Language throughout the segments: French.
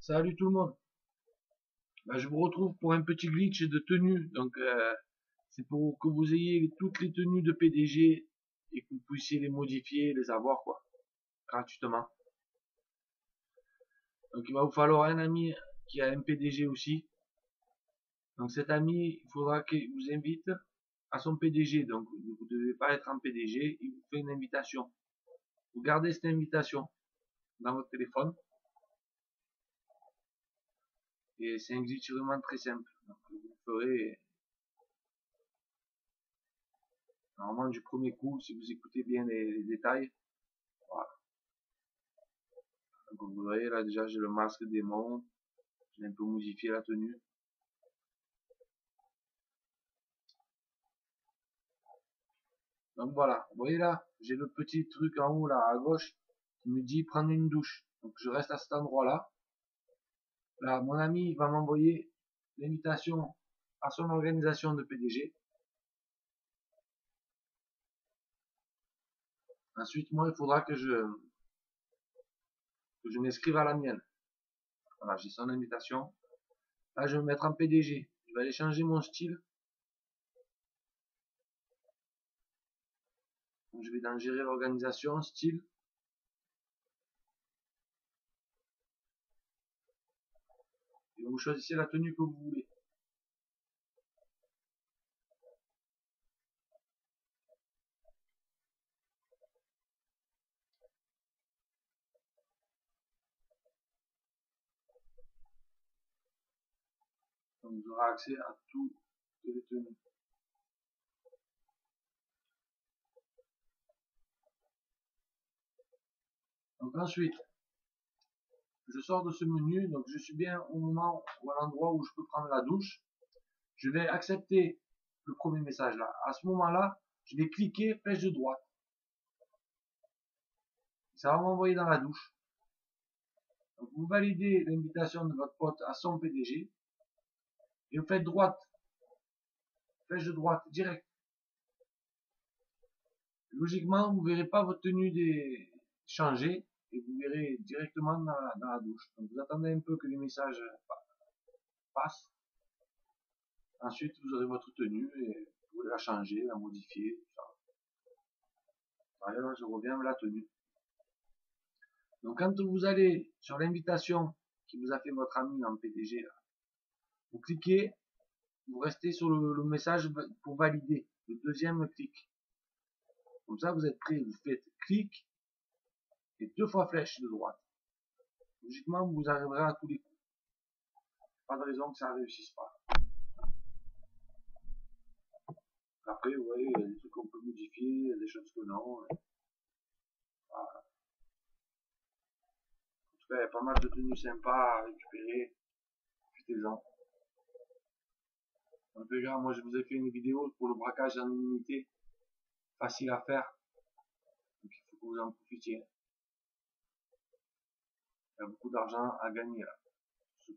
Salut tout le monde. Bah, je vous retrouve pour un petit glitch de tenue. Donc euh, c'est pour que vous ayez toutes les tenues de PDG et que vous puissiez les modifier, les avoir quoi, gratuitement. Donc il va vous falloir un ami qui a un PDG aussi. Donc cet ami, il faudra qu'il vous invite à son PDG. Donc vous ne devez pas être en PDG, il vous fait une invitation. Vous gardez cette invitation dans votre téléphone. Et c'est un glitch vraiment très simple. Donc, vous ferez normalement du premier coup si vous écoutez bien les, détails. Voilà. Donc vous voyez là déjà j'ai le masque démon. J'ai un peu modifié la tenue. Donc voilà, vous voyez là, j'ai le petit truc en haut là à gauche qui me dit prendre une douche. Donc je reste à cet endroit là. Là, mon ami va m'envoyer l'invitation à son organisation de PDG. Ensuite, moi, il faudra que je, que je m'inscrive à la mienne. Voilà, j'ai son invitation. Là, je vais me mettre en PDG. Je vais aller changer mon style. je vais dans gérer l'organisation, style. vous choisissez la tenue que vous voulez. Donc vous aurez accès à toutes les tenues. Donc ensuite, je sors de ce menu, donc je suis bien au moment ou à l'endroit où je peux prendre la douche. Je vais accepter le premier message là. À ce moment-là, je vais cliquer flèche de droite. Ça va m'envoyer dans la douche. vous validez l'invitation de votre pote à son PDG. Et vous faites droite. Flèche de droite, direct. Logiquement, vous verrez pas votre tenue des... changer et vous verrez directement dans la, douche. Donc vous attendez un peu que les messages passent. Ensuite, vous aurez votre tenue et vous la changer, la modifier. Voilà, je reviens à la tenue. Donc quand vous allez sur l'invitation qui vous a fait votre ami en PDG, vous cliquez, vous restez sur le, le, message pour valider, le deuxième clic. Comme ça, vous êtes prêt, vous faites clic, et deux fois flèche de droite. Logiquement, vous arriverez à tous les coups. Pas de raison que ça ne réussisse pas. Après, vous voyez, il y a des trucs qu'on peut modifier, il y a des choses que non. Voilà. En tout cas, il y a pas mal de tenues sympas à récupérer. Profitez-en. Cas, moi je vous ai fait une vidéo pour le braquage en unité. Facile à faire. Donc il faut que vous en profitiez. Il y a beaucoup d'argent à gagner là, ce.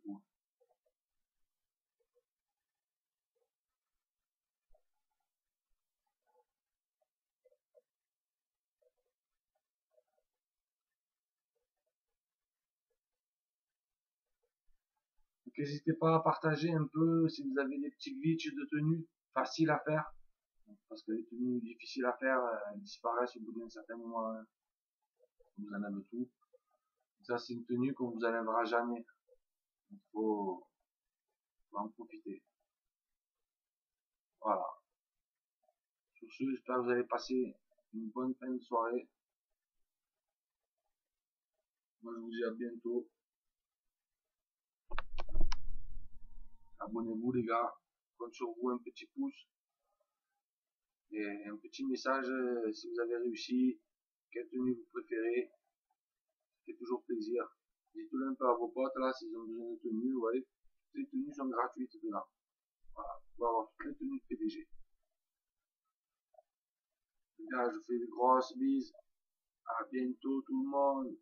N'hésitez pas à partager un peu si vous avez des petits glitches de tenue faciles à faire. Parce que les tenues difficiles à faire, elles disparaissent au bout d'un certain moment. Hein. Vous en avez tout. Ça, c'est une tenue qu'on vous enlèvera jamais. Il faut, en profiter. Voilà. Sur ce, j'espère que vous allez passer une bonne fin de soirée. Moi, je vous dis à bientôt. Abonnez-vous, les gars. Compte sur vous un petit pouce. Et un petit message euh, si vous avez réussi. Quelle tenue vous préférez fait toujours plaisir. Dites-le un peu à vos potes là s'ils ont besoin de tenues, vous voyez. Toutes les tenues sont gratuites dedans. Voilà, vous avoir toutes les tenues de PDG. cas, je fais de grosses bises. À bientôt tout le monde.